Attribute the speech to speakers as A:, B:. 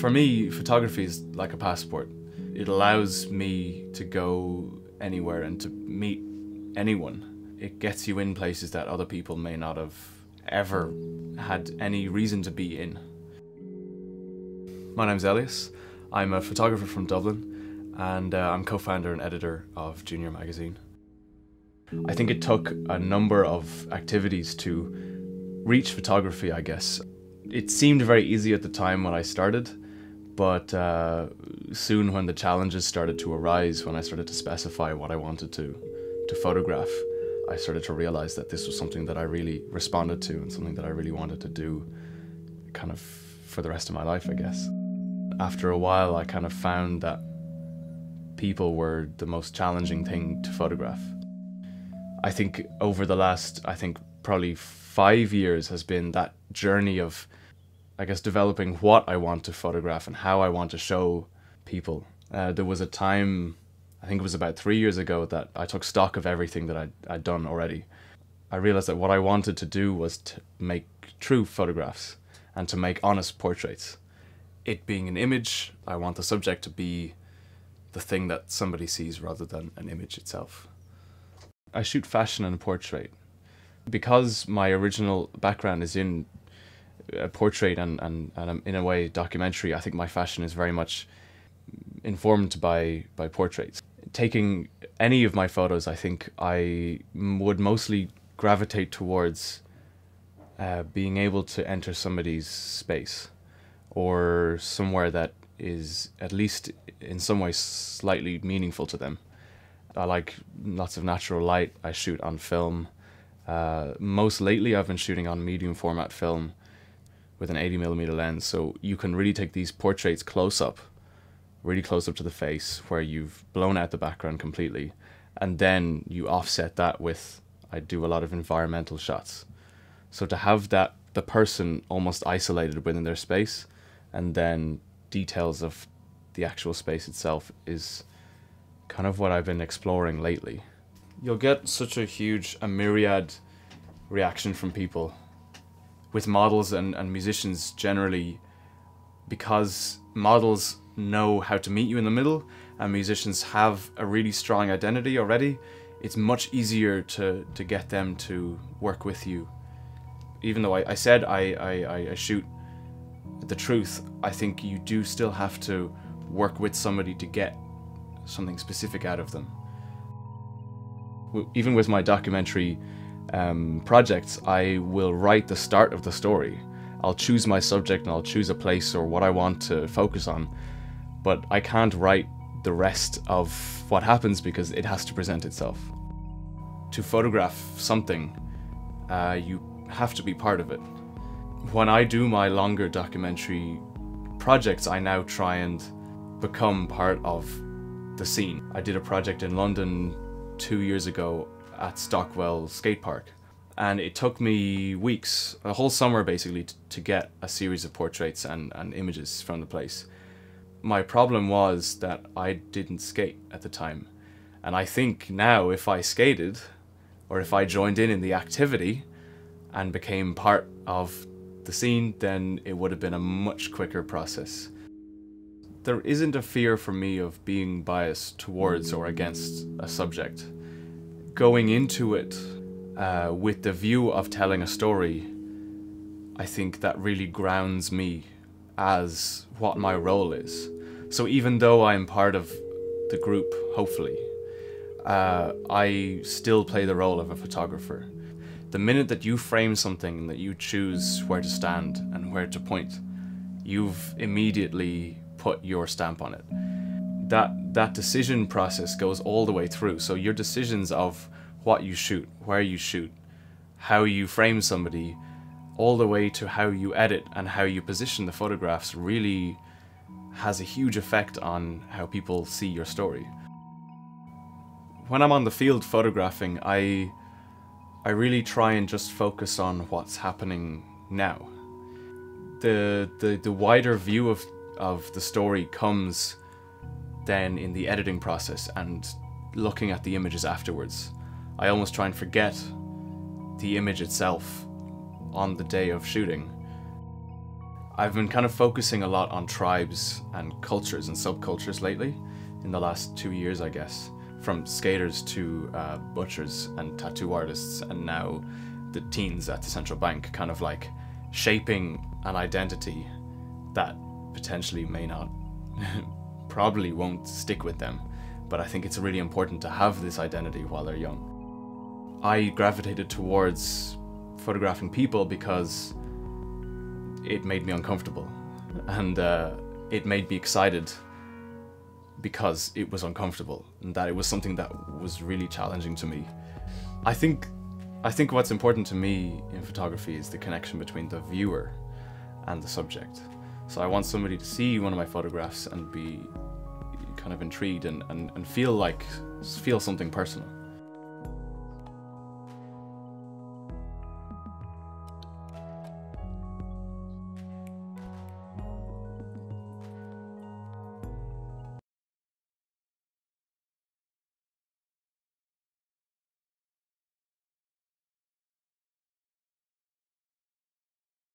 A: For me, photography is like a passport. It allows me to go anywhere and to meet anyone. It gets you in places that other people may not have ever had any reason to be in. My name's Ellius. I'm a photographer from Dublin and uh, I'm co founder and editor of Junior Magazine. I think it took a number of activities to reach photography, I guess. It seemed very easy at the time when I started, but uh, soon when the challenges started to arise, when I started to specify what I wanted to, to photograph, I started to realize that this was something that I really responded to and something that I really wanted to do kind of for the rest of my life, I guess. After a while, I kind of found that people were the most challenging thing to photograph. I think over the last, I think probably five years has been that journey of, I guess, developing what I want to photograph and how I want to show people. Uh, there was a time, I think it was about three years ago, that I took stock of everything that I'd, I'd done already. I realized that what I wanted to do was to make true photographs and to make honest portraits. It being an image, I want the subject to be the thing that somebody sees rather than an image itself. I shoot fashion and portrait. Because my original background is in portrait and, and, and in a way documentary, I think my fashion is very much informed by, by portraits. Taking any of my photos, I think I would mostly gravitate towards uh, being able to enter somebody's space or somewhere that is at least in some way slightly meaningful to them. I like lots of natural light. I shoot on film. Uh, most lately, I've been shooting on medium format film with an 80 millimeter lens, so you can really take these portraits close up, really close up to the face, where you've blown out the background completely, and then you offset that with. I do a lot of environmental shots, so to have that the person almost isolated within their space, and then details of the actual space itself is kind of what I've been exploring lately. You'll get such a huge, a myriad reaction from people with models and, and musicians generally because models know how to meet you in the middle and musicians have a really strong identity already it's much easier to, to get them to work with you even though I, I said I, I, I shoot the truth I think you do still have to work with somebody to get something specific out of them. Even with my documentary um, projects, I will write the start of the story. I'll choose my subject and I'll choose a place or what I want to focus on, but I can't write the rest of what happens because it has to present itself. To photograph something, uh, you have to be part of it. When I do my longer documentary projects, I now try and become part of the scene. I did a project in London two years ago at Stockwell Skate Park. And it took me weeks, a whole summer basically, to get a series of portraits and, and images from the place. My problem was that I didn't skate at the time. And I think now if I skated, or if I joined in in the activity and became part of the scene, then it would have been a much quicker process there isn't a fear for me of being biased towards or against a subject. Going into it uh, with the view of telling a story, I think that really grounds me as what my role is. So even though I'm part of the group, hopefully, uh, I still play the role of a photographer. The minute that you frame something that you choose where to stand and where to point, you've immediately put your stamp on it. That that decision process goes all the way through. So your decisions of what you shoot, where you shoot, how you frame somebody, all the way to how you edit and how you position the photographs really has a huge effect on how people see your story. When I'm on the field photographing, I I really try and just focus on what's happening now. The the the wider view of of the story comes then in the editing process and looking at the images afterwards. I almost try and forget the image itself on the day of shooting. I've been kind of focusing a lot on tribes and cultures and subcultures lately, in the last two years, I guess. From skaters to uh, butchers and tattoo artists, and now the teens at the central bank, kind of like shaping an identity that potentially may not, probably won't stick with them. But I think it's really important to have this identity while they're young. I gravitated towards photographing people because it made me uncomfortable and uh, it made me excited because it was uncomfortable and that it was something that was really challenging to me. I think I think what's important to me in photography is the connection between the viewer and the subject. So I want somebody to see one of my photographs and be kind of intrigued and, and, and feel like feel something personal.